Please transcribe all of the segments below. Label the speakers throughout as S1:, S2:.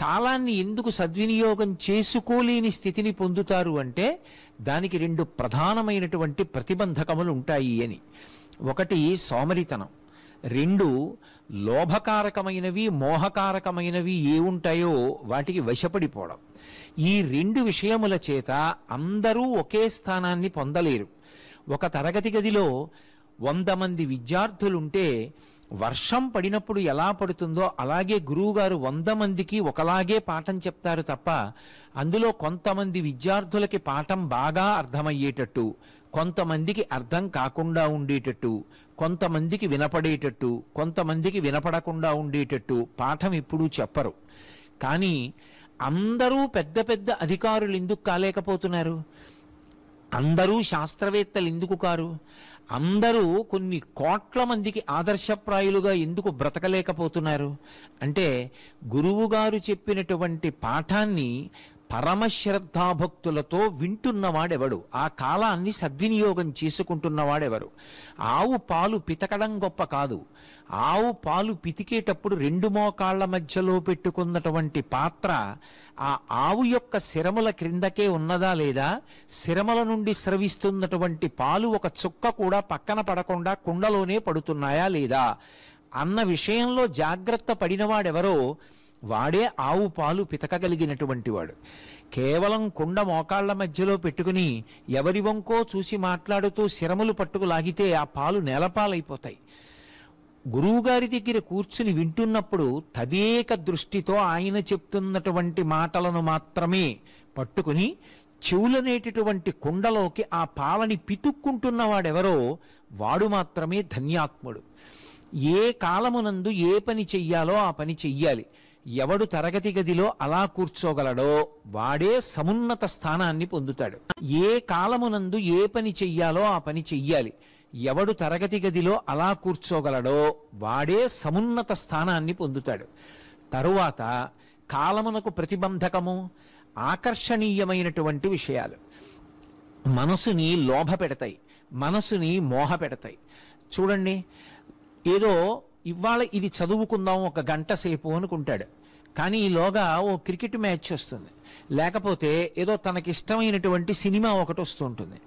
S1: కాలాన్ని ఎందుకు సద్వినియోగం చేసుకోలేని స్థితిని పొందుతారు అంటే దానికి రెండు ప్రధానమైనటువంటి ప్రతిబంధకములు ఉంటాయి అని. ఒకటి సోమరితనం. రెండు లోభకారకమైనవి మోహకారకమైనవి ఏ ఉంటాయో వాటికి వశపడిపోవడం. ఈ రెండు విషయముల చేత అందరూ ఒకే స్థానాన్ని పొందలేరు. ఒక తరగతి గదిలో వంద మంది విద్యార్థులుంటే వర్షం పడినప్పుడు ఎలా పడుతుందో అలాగే గురువుగారు వంద మందికి ఒకలాగే పాఠం చెప్తారు తప్ప అందులో కొంతమంది విద్యార్థులకి పాఠం బాగా అర్థమయ్యేటట్టు కొంతమందికి అర్థం కాకుండా ఉండేటట్టు కొంతమందికి వినపడేటట్టు కొంతమందికి వినపడకుండా ఉండేటట్టు పాఠం ఇప్పుడు చెప్పరు. కానీ అందరూ పెద్ద పెద్ద అధికారులు ఎందుకు కాలేకపోతున్నారు? అందరూ శాస్త్రవేత్తలు ఎందుకు కారు? అందరూ కొన్ని కోట్ల మందికి ఆదర్శప్రాయులుగా ఎందుకు బ్రతకలేకపోతున్నారు? అంటే గురువుగారు చెప్పినటువంటి పాఠాన్ని పరమశ్రద్ధాభక్తులతో వింటున్నవాడెవడు? ఆ కాలాన్ని సద్వినియోగం చేసుకుంటున్నవాడెవరు? ఆవు పాలు పితకడం గొప్ప కాదు. ఆవు పాలు పితికేటప్పుడు రెండు మోకాళ్ళ మధ్యలో పెట్టుకున్నటువంటి పాత్ర ఆ ఆవు యొక్క శిరముల క్రిందకే ఉన్నదా లేదా? శిరముల నుండి స్రవిస్తున్నటువంటి పాలు ఒక చుక్క కూడా పక్కన పడకుండా కుండలోనే పడుతున్నాయా లేదా? అన్న విషయంలో జాగ్రత్త పడినవాడెవరో వాడే ఆవు పాలు పితకగలిగినటువంటి వాడు కేవలం కుండ మోకాళ్ళ మధ్యలో పెట్టుకుని ఎవరి వంకో చూసి మాట్లాడుతూ శిరములు పట్టుకు లాగితే ఆ పాలు నేలపాలైపోతాయి. గురువుగారి దగ్గర కూర్చుని వింటున్నప్పుడు తదేక దృష్టితో ఆయన చెప్తున్నటువంటి మాటలను మాత్రమే పట్టుకుని చెవులనేటటువంటి కుండలోకి ఆ పాలని పితుక్కుంటున్నవాడెవరో వాడు మాత్రమే ధన్యాత్ముడు. ఏ కాలమునందు ఏ పని చెయ్యాలో ఆ పని చెయ్యాలి. ఎవడు తరగతి గదిలో అలా కూర్చోగలడో వాడే సమున్నత స్థానాన్ని పొందుతాడు. ఏ కాలమునందు ఏ పని చెయ్యాలో ఆ పని చెయ్యాలి. ఎవడు తరగతి గదిలో అలా కూర్చోగలడో వాడే సమున్నత స్థానాన్ని పొందుతాడు. తరువాత కాలమునకు ప్రతిబంధకము ఆకర్షణీయమైనటువంటి విషయాలు. మనసుని లోభ పెడతాయి మనసుని మోహ పెడతాయి చూడండి ఏదో ఇవాళ ఇది చదువుకుందాం ఒక గంట సేపు అనుకుంటాడు. కానీ ఈలోగా ఓ క్రికెట్ మ్యాచ్ వస్తుంది. లేకపోతే ఏదో తనకిష్టమైనటువంటి సినిమా ఒకటి వస్తూ ఉంటుంది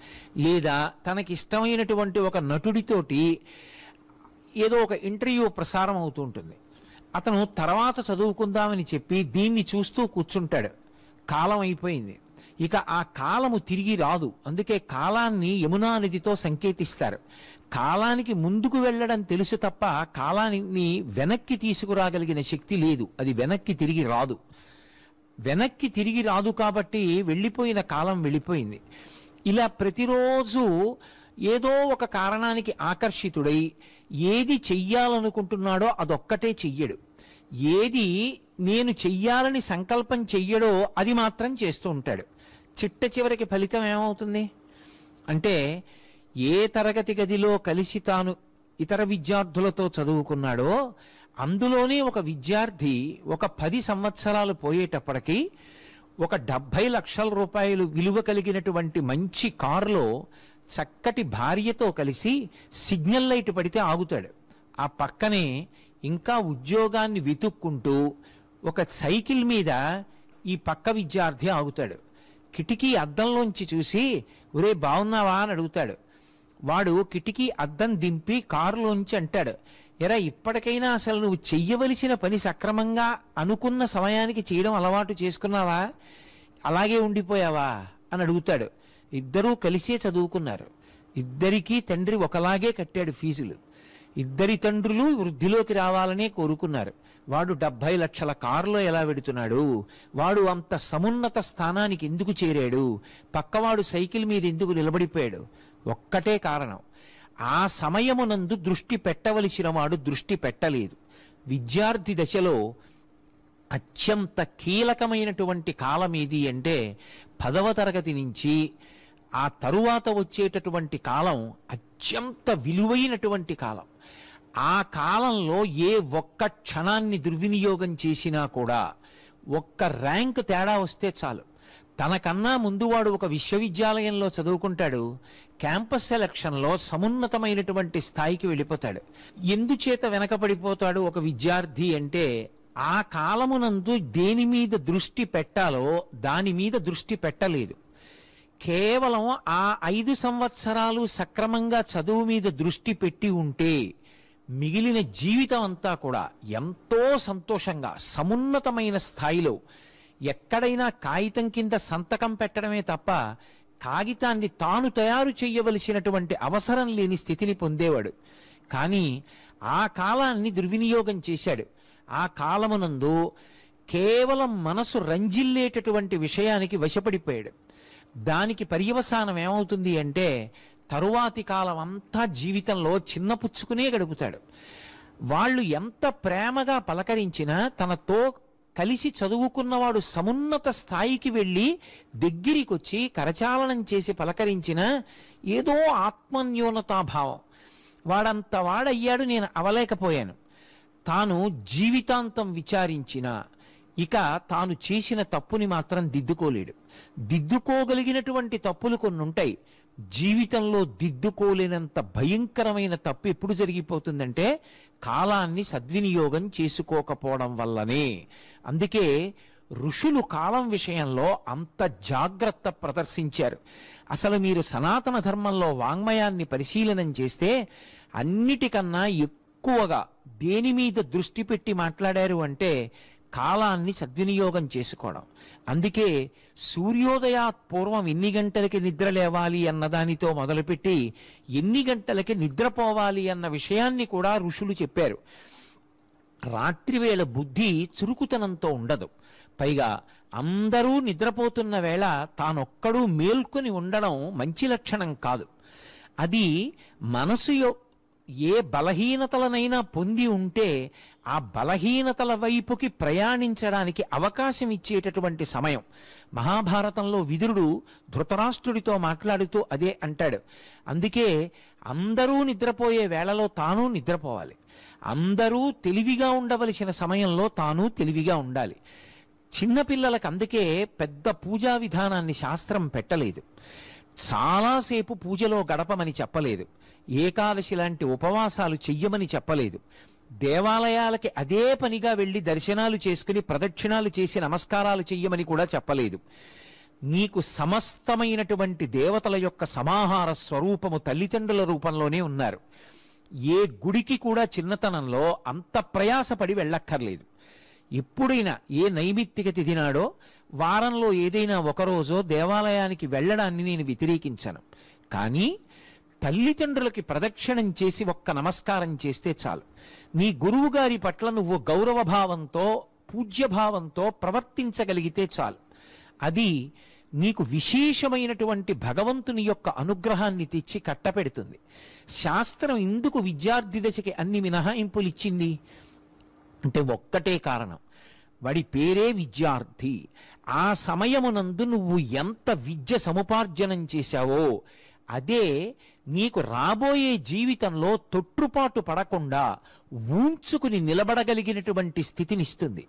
S1: లేదా తనకిష్టమైనటువంటి ఒక నటుడితోటి ఏదో ఒక ఇంటర్వ్యూ ప్రసారం అవుతూ ఉంటుంది అతను తర్వాత చదువుకుందామని చెప్పి దీన్ని చూస్తూ కూర్చుంటాడు. కాలం అయిపోయింది. ఇక ఆ కాలము తిరిగి రాదు. అందుకే కాలాన్ని యమునా నదితో సంకేతిస్తారు. కాలానికి ముందుకు వెళ్ళడం తెలుసు తప్ప కాలాన్ని వెనక్కి తీసుకురాగలిగిన శక్తి లేదు. అది వెనక్కి తిరిగి రాదు. వెనక్కి తిరిగి రాదు కాబట్టి వెళ్ళిపోయిన కాలం వెళ్ళిపోయింది. ఇలా ప్రతిరోజు ఏదో ఒక కారణానికి ఆకర్షితుడై ఏది చెయ్యాలనుకుంటున్నాడో అదొక్కటే చెయ్యడు. ఏది నేను చెయ్యాలని సంకల్పం చెయ్యడో అది మాత్రం చేస్తూ ఉంటాడు. చిట్ట చివరికి ఫలితం ఏమవుతుంది? అంటే ఏ తరగతి గదిలో కలిసి తాను ఇతర విద్యార్థులతో చదువుకున్నాడో అందులోనే ఒక విద్యార్థి ఒక పది సంవత్సరాలు పోయేటప్పటికీ ఒక డెబ్భై లక్షల రూపాయలు విలువ కలిగినటువంటి మంచి కారులో చక్కటి భార్యతో కలిసి సిగ్నల్ లైట్ పడితే ఆగుతాడు. ఆ పక్కనే ఇంకా ఉద్యోగాన్ని వెతుక్కుంటూ ఒక సైకిల్ మీద ఈ పక్క విద్యార్థి ఆగుతాడు. కిటికీ అద్దంలోంచి చూసి ఒరే బాగున్నావా అని అడుగుతాడు. వాడు కిటికీ అద్దం దింపి కారులోంచి అంటాడు ఎరా ఇప్పటికైనా అసలు నువ్వు చెయ్యవలసిన పని సక్రమంగా అనుకున్న సమయానికి చేయడం అలవాటు చేసుకున్నావా? అలాగే ఉండిపోయావా? అని అడుగుతాడు. ఇద్దరూ కలిసే చదువుకున్నారు. ఇద్దరికీ తండ్రి ఒకలాగే కట్టాడు ఫీజులు. ఇద్దరి తండ్రులు వృద్ధిలోకి రావాలనే కోరుకున్నారు. వాడు డెబ్భై లక్షల కారులో ఎలా వెడుతున్నాడు? వాడు అంత సమున్నత స్థానానికి ఎందుకు చేరాడు? పక్కవాడు సైకిల్ మీద ఎందుకు నిలబడిపోయాడు? ఒక్కటే కారణం. ఆ సమయమునందు దృష్టి పెట్టవలసిన వాడు దృష్టి పెట్టలేదు. విద్యార్థి దశలో అత్యంత కీలకమైనటువంటి కాలం ఏది అంటే పదవ తరగతి నుంచి ఆ తరువాత వచ్చేటటువంటి కాలం అత్యంత విలువైనటువంటి కాలం. ఆ కాలంలో ఏ ఒక్క క్షణాన్ని దుర్వినియోగం చేసినా కూడా ఒక్క ర్యాంక్ తేడా వస్తే చాలు. తనకన్నా ముందువాడు ఒక విశ్వవిద్యాలయంలో చదువుకుంటాడు క్యాంపస్ సెలక్షన్లో సమున్నతమైనటువంటి స్థాయికి వెళ్ళిపోతాడు. ఎందుచేత వెనకబడిపోతాడు ఒక విద్యార్థి అంటే ఆ కాలమునందు దేని మీద దృష్టి పెట్టాలో దాని మీద దృష్టి పెట్టలేదు. కేవలం ఆ ఐదు సంవత్సరాలు సక్రమంగా చదువు మీద దృష్టి పెట్టి ఉంటే మిగిలిన జీవితం అంతా కూడా ఎంతో సంతోషంగా సమున్నతమైన స్థాయిలో ఎక్కడైనా కాగితం కింద సంతకం పెట్టడమే తప్ప కాగితాన్ని తాను తయారు చేయవలసినటువంటి అవసరం లేని స్థితిని పొందేవాడు. కానీ ఆ కాలాన్ని దుర్వినియోగం చేశాడు. ఆ కాలమునందు కేవలం మనసు రంజిల్లేటటువంటి విషయానికి వశపడిపోయాడు. దానికి పర్యవసానం ఏమవుతుంది అంటే తరువాతి కాలం అంతా జీవితంలో చిన్నపుచ్చుకునే గడుపుతాడు. వాళ్ళు ఎంత ప్రేమగా పలకరించినా తనతో కలిసి చదువుకున్నవాడు సమున్నత స్థాయికి వెళ్ళి దగ్గరికి వచ్చి కరచాలనం చేసి పలకరించిన ఏదో ఆత్మన్యూనతాభావం వాడంత వాడయ్యాడు నేను అవలేకపోయాను. తాను జీవితాంతం విచారించిన ఇక తాను చేసిన తప్పుని మాత్రం దిద్దుకోలేడు. దిద్దుకోగలిగినటువంటి తప్పులు కొన్ని ఉంటాయి జీవితంలో దిద్దుకోలేనంత భయంకరమైన తప్పు ఎప్పుడు జరిగిపోతుందంటే కాలాన్ని సద్వినియోగం చేసుకోకపోవడం వల్లనే. అందుకే ఋషులు కాలం విషయంలో అంత జాగ్రత్త ప్రదర్శించారు. అసలు మీరు సనాతన ధర్మంలో వాంగ్మయాన్ని పరిశీలనం చేస్తే అన్నిటికన్నా ఎక్కువగా దేని మీద దృష్టి పెట్టి మాట్లాడారు అంటే కాలాన్ని సద్వినియోగం చేసుకోవడం. అందుకే సూర్యోదయాత్ పూర్వం ఎన్ని గంటలకి నిద్ర లేవాలి అన్నదానితో మొదలుపెట్టి ఎన్ని గంటలకి నిద్రపోవాలి అన్న విషయాన్ని కూడా ఋషులు చెప్పారు. రాత్రివేళ బుద్ధి చురుకుతనంతో ఉండదు. పైగా అందరూ నిద్రపోతున్న వేళ తానొక్కడూ మేల్కొని ఉండడం మంచి లక్షణం కాదు. అది మనసు ఏ బలహీనతలనైనా పొంది ఉంటే ఆ బలహీనతల వైపుకి ప్రయాణించడానికి అవకాశం ఇచ్చేటటువంటి సమయం. మహాభారతంలో విదురుడు ధృతరాష్ట్రుడితో మాట్లాడుతూ అదే అంటాడు. అందుకే అందరూ నిద్రపోయే వేళలో తాను నిద్రపోవాలి. అందరూ తెలివిగా ఉండవలసిన సమయంలో తాను తెలివిగా ఉండాలి. చిన్నపిల్లలకు అందుకే పెద్ద పూజా విధానాన్ని శాస్త్రం పెట్టలేదు. చాలాసేపు పూజలో గడపమని చెప్పలేదు. ఏకాదశి లాంటి ఉపవాసాలు చెయ్యమని చెప్పలేదు. దేవాలయాలకి అదే పనిగా వెళ్ళి దర్శనాలు చేసుకుని ప్రదక్షిణాలు చేసి నమస్కారాలు చెయ్యమని కూడా చెప్పలేదు. నీకు సమస్తమైనటువంటి దేవతల యొక్క సమాహార స్వరూపము తల్లిదండ్రుల రూపంలోనే ఉన్నారు. ఏ గుడికి కూడా చిన్నతనంలో అంత ప్రయాసపడి వెళ్ళక్కర్లేదు. ఎప్పుడైనా ఏ నైమిత్తిక తిథి నాడో వారంలో ఏదైనా ఒకరోజో దేవాలయానికి వెళ్ళడాన్ని నేను వ్యతిరేకించను. కానీ తల్లిదండ్రులకి ప్రదక్షిణం చేసి ఒక్క నమస్కారం చేస్తే చాలు. నీ గురువు గారి పట్ల నువ్వు గౌరవభావంతో పూజ్యభావంతో ప్రవర్తించగలిగితే చాలు. అది నీకు విశేషమైనటువంటి భగవంతుని యొక్క అనుగ్రహాన్ని తెచ్చి కట్టపెడుతుంది. శాస్త్రం ఎందుకు విద్యార్థి దశకి అన్ని మినహాయింపులు ఇచ్చింది? అంటే ఒక్కటే కారణం. వాడి పేరే విద్యార్థి. ఆ సమయమునందు నువ్వు ఎంత విద్య సముపార్జనం చేశావో అదే నీకు రాబోయే జీవితంలో తొట్టుపాటు పడకుండా ఊంచుకుని నిలబడగలిగినటువంటి స్థితినిస్తుంది.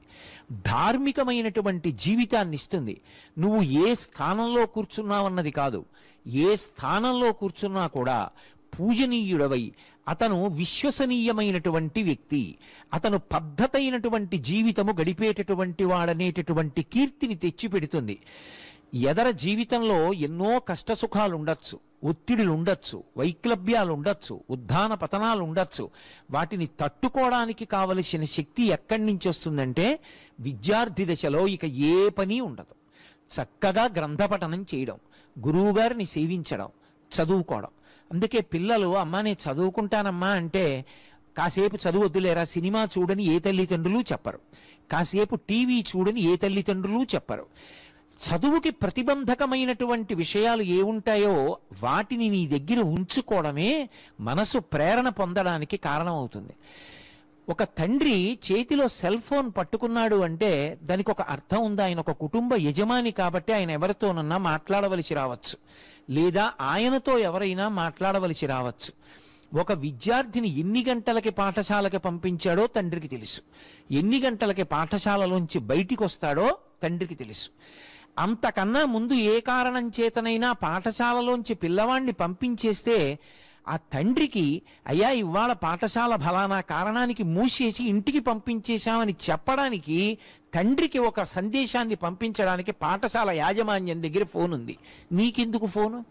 S1: ధార్మికమైనటువంటి జీవితాన్ని ఇస్తుంది నువ్వు ఏ స్థానంలో కూర్చున్నావన్నది కాదు. ఏ స్థానంలో కూర్చున్నా కూడా పూజనీయుడవై అతను విశ్వసనీయమైనటువంటి వ్యక్తి. అతను పద్ధతైనటువంటి జీవితము గడిపేటటువంటి వాడనేటటువంటి కీర్తిని తెచ్చిపెడుతుంది. ఎదర జీవితంలో ఎన్నో కష్ట సుఖాలు ఉండొచ్చు ఒత్తిడులు ఉండొచ్చు వైక్లభ్యాలు ఉండొచ్చు ఉద్ధాన పతనాలు ఉండొచ్చు వాటిని తట్టుకోవడానికి కావలసిన శక్తి ఎక్కడి నుంచి వస్తుందంటే విద్యార్థి దశలో ఇక ఏ పని ఉండదు. చక్కగా గ్రంథపఠనం చేయడం గురువుగారిని సేవించడం చదువుకోవడం. అందుకే పిల్లలు అమ్మా నేను చదువుకుంటానమ్మా అంటే కాసేపు చదువు వద్దులేరా సినిమా చూడని ఏ తల్లిదండ్రులు చెప్పరు. కాసేపు టీవీ చూడని ఏ తల్లిదండ్రులు చెప్పరు. చదువుకి ప్రతిబంధకమైనటువంటి విషయాలు ఏ ఉంటాయో వాటిని నీ దగ్గర ఉంచుకోవడమే మనసు ప్రేరణ పొందడానికి కారణమవుతుంది. ఒక తండ్రి చేతిలో సెల్ ఫోన్ పట్టుకున్నాడు అంటే దానికి ఒక అర్థం ఉంది? ఆయన ఒక కుటుంబ యజమాని కాబట్టి ఆయన ఎవరితోనన్నా మాట్లాడవలసి రావచ్చు. లేదా ఆయనతో ఎవరైనా మాట్లాడవలసి రావచ్చు. ఒక విద్యార్థిని ఎన్ని గంటలకి పాఠశాలకి పంపించాడో తండ్రికి తెలుసు. ఎన్ని గంటలకి పాఠశాలలోంచి బయటికి వస్తాడో తండ్రికి తెలుసు. అంతకన్నా ముందు ఏ కారణం చేతనైనా పాఠశాలలోంచి పిల్లవాణ్ణి పంపించేస్తే ఆ తండ్రికి అయ్యా ఇవాళ పాఠశాల ఫలానా కారణానికి మూసేసి ఇంటికి పంపించేశామని చెప్పడానికి తండ్రికి ఒక సందేశాన్ని పంపించడానికి పాఠశాల యాజమాన్యం దగ్గర ఫోన్ ఉంది నీకెందుకు ఫోను?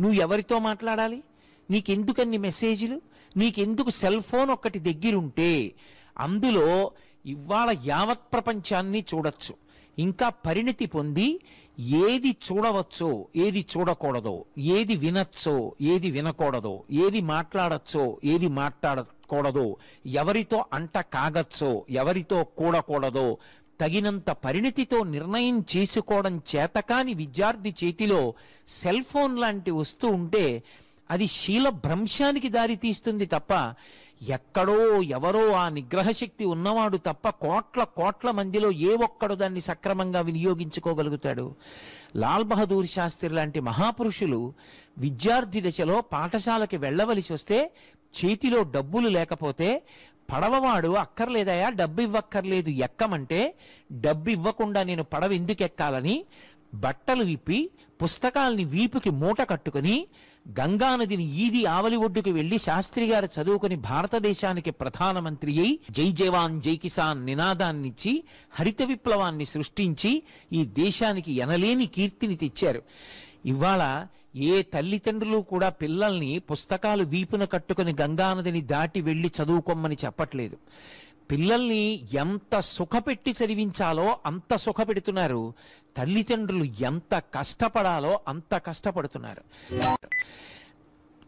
S1: నువ్వు ఎవరితో మాట్లాడాలి? నీకెందుకన్ని మెసేజ్లు? నీకెందుకు సెల్ ఫోన్ ఒక్కటి దగ్గరుంటే అందులో ఇవాళ యావత్ ప్రపంచాన్ని చూడొచ్చు. ఇంకా పరిణితి పొంది ఏది చూడవచ్చో ఏది చూడకూడదో ఏది వినచ్చో ఏది వినకూడదో ఏది మాట్లాడచ్చో ఏది మాట్లాడకూడదో ఎవరితో అంట కాగచ్చో ఎవరితో కూడకూడదో తగినంత పరిణితితో నిర్ణయం చేసుకోవడం చేతకాని విద్యార్థి చేతిలో సెల్ ఫోన్ లాంటి వస్తువు ఉంటే అది శీల భ్రంశానికి దారితీస్తుంది తప్ప ఎక్కడో ఎవరో ఆ నిగ్రహ శక్తి ఉన్నవాడు తప్ప కోట్ల కోట్ల మందిలో ఏ ఒక్కడు దాన్ని సక్రమంగా వినియోగించుకోగలుగుతాడు. లాల్ బహదూర్ శాస్త్రి లాంటి మహాపురుషులు విద్యార్థి దశలో పాఠశాలకి వెళ్ళవలసి వస్తే చేతిలో డబ్బులు లేకపోతే పడవవాడు అక్కర్లేదయా డబ్బు ఇవ్వక్కర్లేదు ఎక్కమంటే డబ్బు ఇవ్వకుండా నేను పడవ ఎందుకు ఎక్కాలని బట్టలు విప్పి పుస్తకాల్ని వీపుకి మూట కట్టుకుని గంగానదిని ఈది ఆవలి ఒడ్డుకు వెళ్ళి శాస్త్రి గారు చదువుకుని భారతదేశానికి ప్రధానమంత్రి అయి జై జవాన్ జై కిసాన్ నినాదాన్నిచ్చి హరిత విప్లవాన్ని సృష్టించి ఈ దేశానికి ఎనలేని కీర్తిని తెచ్చారు. ఇవాళ ఏ తల్లిదండ్రులు కూడా పిల్లల్ని పుస్తకాలు వీపున కట్టుకుని గంగానదిని దాటి వెళ్ళి చదువుకోమని చెప్పట్లేదు. పిల్లల్ని ఎంత సుఖపెట్టి చదివించాలో అంత సుఖపెడుతున్నారు. తల్లిదండ్రులు ఎంత కష్టపడాలో అంత కష్టపడుతున్నారు.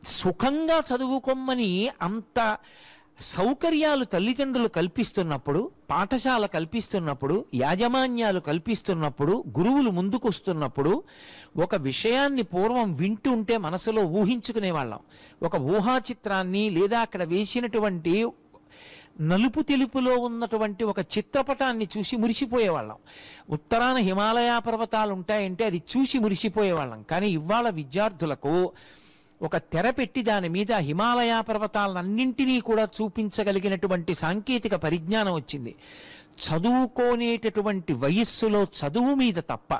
S1: సుఖంగా చదువుకోమని అంత సౌకర్యాలు తల్లిదండ్రులు కల్పిస్తున్నప్పుడు పాఠశాల కల్పిస్తున్నప్పుడు యాజమాన్యాలు కల్పిస్తున్నప్పుడు గురువులు ముందుకొస్తున్నప్పుడు ఒక విషయాన్ని పూర్వం వింటుంటే మనసులో ఊహించుకునే వాళ్ళం ఒక ఊహా చిత్రాన్ని లేదా అక్కడ వేసినటువంటి నలుపు తెలుపులో ఉన్నటువంటి ఒక చిత్రపటాన్ని చూసి మురిసిపోయేవాళ్ళం. ఉత్తరాన హిమాలయ పర్వతాలు ఉంటాయంటే అది చూసి మురిసిపోయేవాళ్ళం. కానీ ఇవాళ విద్యార్థులకు ఒక తెర పెట్టి దాని మీద హిమాలయ పర్వతాలన్నింటినీ కూడా చూపించగలిగినటువంటి సాంకేతిక పరిజ్ఞానం వచ్చింది. చదువుకోనేటటువంటి వయస్సులో చదువు మీద తప్ప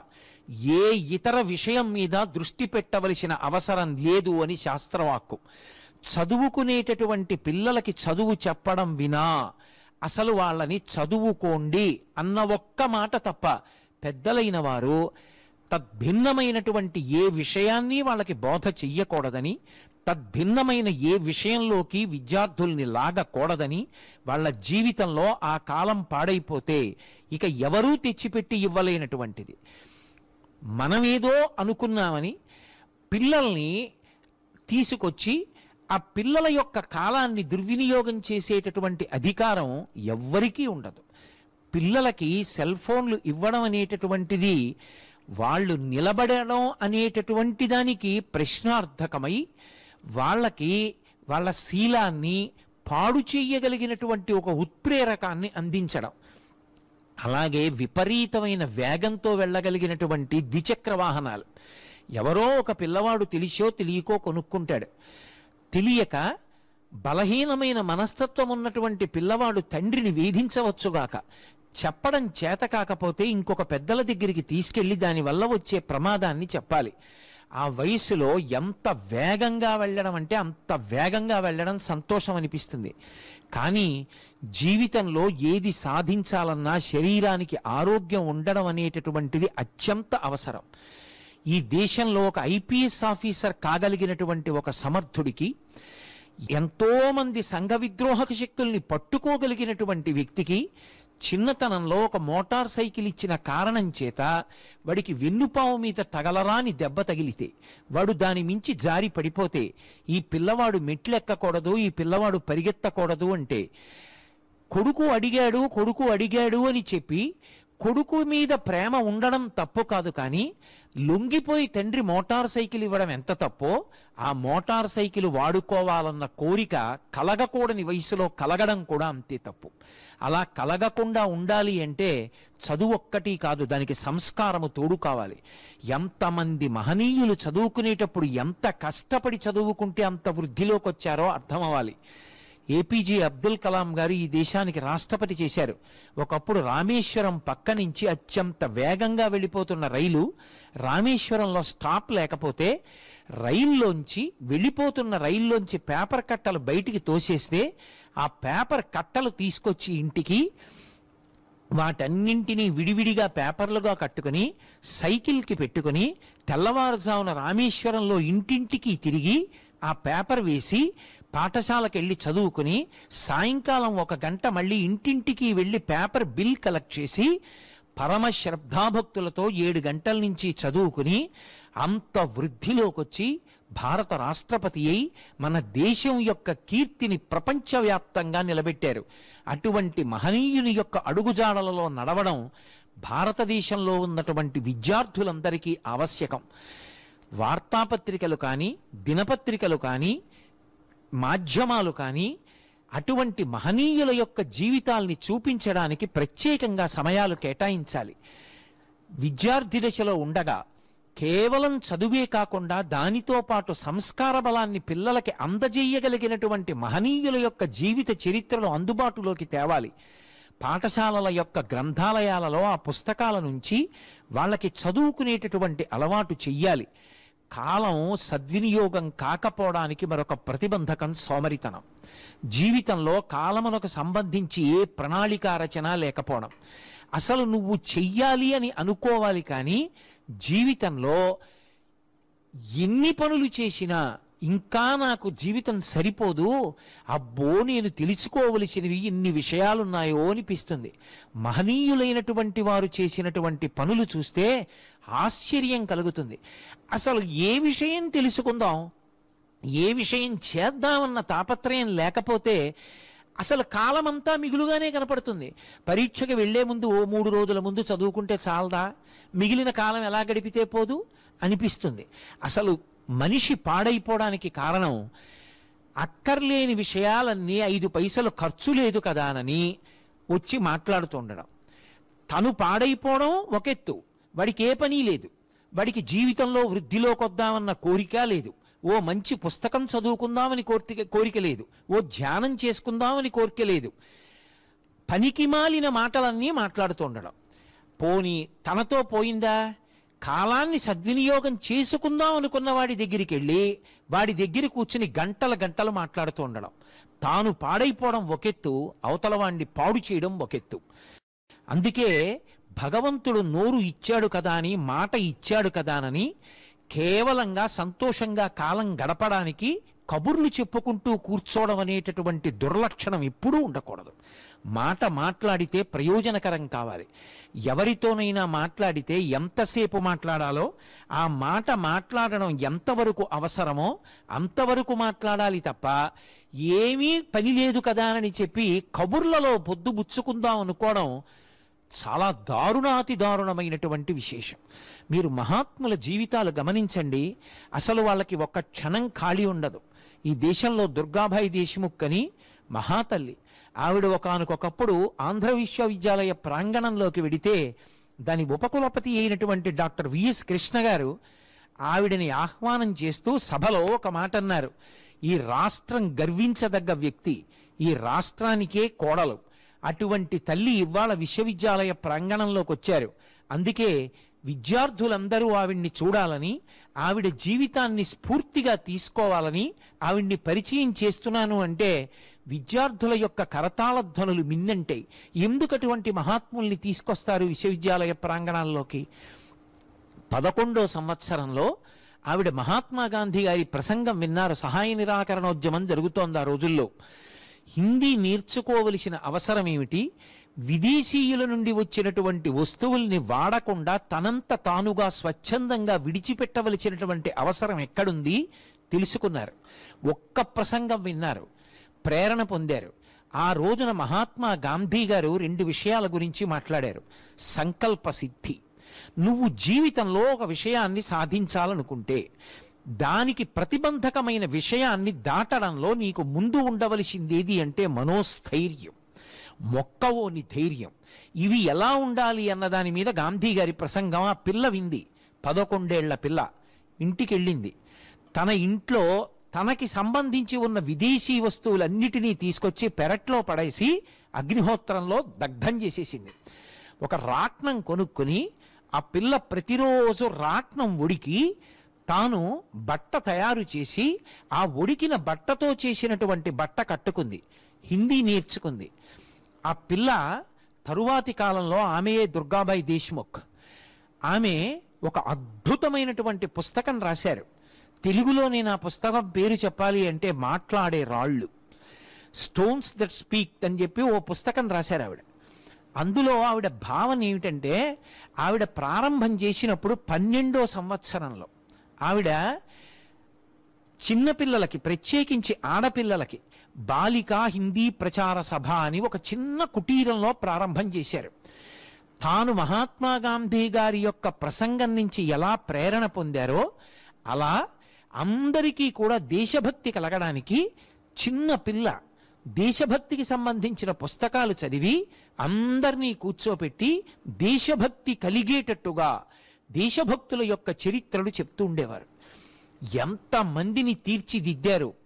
S1: ఏ ఇతర విషయం మీద దృష్టి పెట్టవలసిన అవసరం లేదు అని శాస్త్రవాక్కు. చదువుకునేటటువంటి పిల్లలకి చదువు చెప్పడం వినా అసలు వాళ్ళని చదువుకోండి అన్న ఒక్క మాట తప్ప పెద్దలైన వారు తద్భిన్నమైనటువంటి ఏ విషయాన్ని వాళ్ళకి బోధ చెయ్యకూడదని తద్భిన్నమైన ఏ విషయంలోకి విద్యార్థుల్ని లాగకూడదని వాళ్ళ జీవితంలో ఆ కాలం పాడైపోతే ఇక ఎవరూ తెచ్చిపెట్టి ఇవ్వలేనటువంటిది. మనమేదో అనుకున్నామని పిల్లల్ని తీసుకొచ్చి ఆ పిల్లల యొక్క కాలాన్ని దుర్వినియోగం చేసేటటువంటి అధికారం ఎవ్వరికీ ఉండదు. పిల్లలకి సెల్ ఫోన్లు ఇవ్వడం అనేటటువంటిది వాళ్ళు నిలబడడం అనేటటువంటి దానికి ప్రశ్నార్థకమై వాళ్ళకి వాళ్ళ శీలాన్ని పాడు చేయగలిగినటువంటి ఒక ఉత్ప్రేరకాన్ని అందించడం. అలాగే విపరీతమైన వేగంతో వెళ్ళగలిగినటువంటి ద్విచక్ర వాహనాలు. ఎవరో ఒక పిల్లవాడు తెలిసో తెలియకో కొనుక్కుంటాడు. తెలియక బలహీనమైన మనస్తత్వం ఉన్నటువంటి పిల్లవాడు తండ్రిని వేధించవచ్చుగాక. చెప్పడం చేత కాకపోతే ఇంకొక పెద్దల దగ్గరికి తీసుకెళ్ళి దానివల్ల వచ్చే ప్రమాదాన్ని చెప్పాలి. ఆ వయసులో ఎంత వేగంగా వెళ్ళడం అంటే అంత వేగంగా వెళ్ళడం సంతోషం అనిపిస్తుంది. కానీ జీవితంలో ఏది సాధించాలన్నా శరీరానికి ఆరోగ్యం ఉండడం అనేటటువంటిది అత్యంత అవసరం. ఈ దేశంలో ఒక ఐపీఎస్ ఆఫీసర్ కాగలిగినటువంటి ఒక సమర్థుడికి ఎంతోమంది సంఘ విద్రోహక శక్తుల్ని పట్టుకోగలిగినటువంటి వ్యక్తికి చిన్నతనంలో ఒక మోటార్ సైకిల్ ఇచ్చిన కారణం చేత వాడికి వెన్నుపాము మీద తగలరాని దెబ్బ తగిలితే వాడు దాని మించి జారి పడిపోతే ఈ పిల్లవాడు మెట్లెక్కకూడదు ఈ పిల్లవాడు పరిగెత్తకూడదు అంటే కొడుకు అడిగాడు కొడుకు అడిగాడు అని చెప్పి కొడుకు మీద ప్రేమ ఉండడం తప్పు కాదు కానీ లొంగిపోయి తండ్రి మోటార్ సైకిల్ ఇవ్వడం ఎంత తప్పో ఆ మోటార్ సైకిల్ వాడుకోవాలన్న కోరిక కలగకూడని వయసులో కలగడం కూడా అంతే తప్పు. అలా కలగకుండా ఉండాలి అంటే చదువు ఒక్కటి కాదు దానికి సంస్కారము తోడు కావాలి. ఎంతమంది మహనీయులు చదువుకునేటప్పుడు ఎంత కష్టపడి చదువుకుంటే అంత వృద్ధిలోకి వచ్చారో అర్థం అవ్వాలి ఏపీజే అబ్దుల్ కలాం గారు ఈ దేశానికి రాష్ట్రపతి చేశారు. ఒకప్పుడు రామేశ్వరం పక్క నుంచి అత్యంత వేగంగా వెళ్ళిపోతున్న రైలు రామేశ్వరంలో స్టాప్ లేకపోతే రైల్లోంచి వెళ్ళిపోతున్న రైల్లోంచి పేపర్ కట్టలు బయటికి తోసేస్తే ఆ పేపర్ కట్టలు తీసుకొచ్చి ఇంటికి వాటన్నింటినీ విడివిడిగా పేపర్లుగా కట్టుకుని సైకిల్కి పెట్టుకుని తెల్లవారుజామున రామేశ్వరంలో ఇంటింటికి తిరిగి ఆ పేపర్ వేసి పాఠశాలకు వెళ్ళి చదువుకుని సాయంకాలం ఒక గంట మళ్ళీ ఇంటింటికి వెళ్ళి పేపర్ బిల్ కలెక్ట్ చేసి పరమ శ్రద్ధాభక్తులతో ఏడు గంటల నుంచి చదువుకుని అంత వృద్ధిలోకొచ్చి భారత రాష్ట్రపతి అయి మన దేశం యొక్క కీర్తిని ప్రపంచవ్యాప్తంగా నిలబెట్టారు. అటువంటి మహనీయుని యొక్క అడుగుజాడలలో నడవడం భారతదేశంలో ఉన్నటువంటి విద్యార్థులందరికీ ఆవశ్యకం. వార్తాపత్రికలు కానీ దినపత్రికలు కానీ మాధ్యమాలు కానీ అటువంటి మహనీయుల యొక్క జీవితాల్ని చూపించడానికి ప్రత్యేకంగా సమయాలు కేటాయించాలి. విద్యార్థి దశలో ఉండగా కేవలం చదువే కాకుండా దానితో పాటు సంస్కార బలాన్ని పిల్లలకి అందజేయగలిగినటువంటి మహనీయుల యొక్క జీవిత చరిత్రను అందుబాటులోకి తేవాలి. పాఠశాలల యొక్క గ్రంథాలయాలలో ఆ పుస్తకాల నుంచి వాళ్ళకి చదువుకునేటటువంటి అలవాటు చెయ్యాలి. కాలం సద్వినియోగం కాకపోవడానికి మరొక ప్రతిబంధకం సోమరితనం. జీవితంలో కాలమునకు సంబంధించి ఏ ప్రణాళిక రచన లేకపోవడం. అసలు నువ్వు చెయ్యాలి అని అనుకోవాలి కానీ జీవితంలో ఎన్ని పనులు చేసినా ఇంకా నాకు జీవితం సరిపోదు. అబ్బో నేను తెలుసుకోవలసినవి ఇన్ని విషయాలున్నాయో అనిపిస్తుంది. మహనీయులైనటువంటి వారు చేసినటువంటి పనులు చూస్తే ఆశ్చర్యం కలుగుతుంది. అసలు ఏ విషయం తెలుసుకుందాం? ఏ విషయం చేద్దామన్న తాపత్రయం లేకపోతే అసలు కాలమంతా మిగులుగానే కనపడుతుంది. పరీక్షకు వెళ్ళే ముందు ఓ మూడు రోజుల ముందు చదువుకుంటే చాలదా? మిగిలిన కాలం ఎలా గడిపితే పోదు? అనిపిస్తుంది. అసలు మనిషి పాడైపోవడానికి కారణం అక్కర్లేని విషయాలన్నీ ఐదు పైసలు ఖర్చు లేదు కదానని వచ్చి మాట్లాడుతుండడం తను పాడైపోవడం ఒకెత్తు వాడికి ఏ పని లేదు. వాడికి జీవితంలో వృద్ధిలోకి వద్దామన్న కోరిక లేదు. ఓ మంచి పుస్తకం చదువుకుందామని కోరిక కోరిక లేదు. ఓ ధ్యానం చేసుకుందామని కోరిక లేదు. పనికి మాలిన మాటలన్నీ మాట్లాడుతుండడం పోని తనతో పోయిందా? కాలాన్ని సద్వినియోగం చేసుకుందాం అనుకున్న వాడి దగ్గరికి వెళ్ళి వాడి దగ్గర కూర్చుని గంటల గంటలు మాట్లాడుతూ ఉండడం. తాను పాడైపోవడం ఒకెత్తు అవతల వాడిని పాడు చేయడం ఒకెత్తు. అందుకే భగవంతుడు నోరు ఇచ్చాడు కదా అని మాట ఇచ్చాడు కదానని కేవలంగా సంతోషంగా కాలం గడపడానికి కబుర్లు చెప్పుకుంటూ కూర్చోవడం అనేటటువంటి దుర్లక్షణం ఎప్పుడూ ఉండకూడదు. మాట మాట్లాడితే ప్రయోజనకరం కావాలి. ఎవరితోనైనా మాట్లాడితే ఎంతసేపు మాట్లాడాలో ఆ మాట మాట్లాడడం ఎంతవరకు అవసరమో అంతవరకు మాట్లాడాలి తప్ప ఏమీ పని లేదు కదా అని చెప్పి కబుర్లలో పొద్దు బుచ్చుకుందాం అనుకోవడం చాలా దారుణాతి దారుణమైనటువంటి విశేషం. మీరు మహాత్ముల జీవితాలు గమనించండి. అసలు వాళ్ళకి ఒక్క క్షణం ఖాళీ ఉండదు. ఈ దేశంలో దుర్గాబాయి దేశముఖ్ అని మహాతల్లి. ఆవిడ ఒకనకొకప్పుడు ఆంధ్ర విశ్వవిద్యాలయ ప్రాంగణంలోకి వెడితే దాని ఉపకులపతి అయినటువంటి డాక్టర్ విఎస్ కృష్ణ గారు ఆవిడని ఆహ్వానం చేస్తూ సభలో ఒక మాట అన్నారు ఈ రాష్ట్రం గర్వించదగ్గ వ్యక్తి ఈ రాష్ట్రానికే కోడలు. అటువంటి తల్లి ఇవాళ విశ్వవిద్యాలయ ప్రాంగణంలోకి వచ్చారు అందుకే విద్యార్థులందరూ ఆవిడ్ని చూడాలని ఆవిడ జీవితాన్ని స్ఫూర్తిగా తీసుకోవాలని ఆవిడ్ని పరిచయం చేస్తున్నాను అంటే విద్యార్థుల యొక్క కరతాళ ధ్వనులు మిన్నంటాయి మహాత్ముల్ని తీసుకొస్తారు విశ్వవిద్యాలయ ప్రాంగణాల్లోకి? పదకొండో సంవత్సరంలో ఆవిడ మహాత్మా గాంధీ గారి ప్రసంగం విన్నారు. సహాయ నిరాకరణోద్యమం జరుగుతోంది ఆ రోజుల్లో. హిందీ నేర్చుకోవలసిన అవసరం ఏమిటి విదేశీయుల నుండి వచ్చినటువంటి వస్తువుల్ని వాడకుండా తనంత తానుగా స్వచ్ఛందంగా విడిచిపెట్టవలసినటువంటి అవసరం ఎక్కడుంది? తెలుసుకున్నారు. ఒక్క ప్రసంగం విన్నారు. ప్రేరణ పొందారు. ఆ రోజున మహాత్మా గాంధీ గారు రెండు విషయాల గురించి మాట్లాడారు. సంకల్ప సిద్ధి. నువ్వు జీవితంలో ఒక విషయాన్ని సాధించాలనుకుంటే దానికి ప్రతిబంధకమైన విషయాన్ని దాటడంలో నీకు ముందు ఉండవలసిందేది అంటే మనోస్థైర్యం. మొక్కవోని ధైర్యం. ఇవి ఎలా ఉండాలి అన్న దాని మీద గాంధీ గారి ప్రసంగం ఆ పిల్ల వింది. పదకొండేళ్ళ పిల్ల ఇంటికి వెళ్ళింది తన ఇంట్లో తనకి సంబంధించి ఉన్న విదేశీ వస్తువులన్నిటినీ తీసుకొచ్చి పెరట్లో పడేసి అగ్నిహోత్రంలో దగ్ధం చేసేసింది. ఒక రాట్నం కొనుక్కొని ఆ పిల్ల ప్రతిరోజు రాట్నం ఉడికి తాను బట్ట తయారు చేసి ఆ ఉడికిన బట్టతో చేసినటువంటి బట్ట కట్టుకుంది. హిందీ నేర్చుకుంది. ఆ పిల్ల తరువాతి కాలంలో ఆమెయే దుర్గాబాయి దేశ్ముఖ్. ఆమె ఒక అద్భుతమైనటువంటి పుస్తకం రాశారు. తెలుగులో నేను ఆ పుస్తకం పేరు చెప్పాలి అంటే మాట్లాడే రాళ్ళు. స్టోన్స్ దట్ స్పీక్ అని చెప్పి ఓ పుస్తకం రాశారు ఆవిడ. అందులో ఆవిడ భావన ఏమిటంటే ఆవిడ ప్రారంభం చేసినప్పుడు పన్నెండో సంవత్సరంలో ఆవిడ చిన్నపిల్లలకి ప్రత్యేకించి ఆడపిల్లలకి బాలికా హిందీ ప్రచార సభ అని ఒక చిన్న కుటీరంలో ప్రారంభం చేశారు. తాను మహాత్మా గాంధీ గారి యొక్క ప్రసంగం నుంచి ఎలా ప్రేరణ పొందారో అలా అందరికీ కూడా దేశభక్తి కలగడానికి చిన్న పిల్ల దేశభక్తికి సంబంధించిన పుస్తకాలు చదివి అందరినీ కూర్చోపెట్టి దేశభక్తి కలిగేటట్టుగా దేశభక్తుల యొక్క చరిత్రలు చెప్తూ ఉండేవారు. ఎంత మందిని తీర్చిదిద్దారు.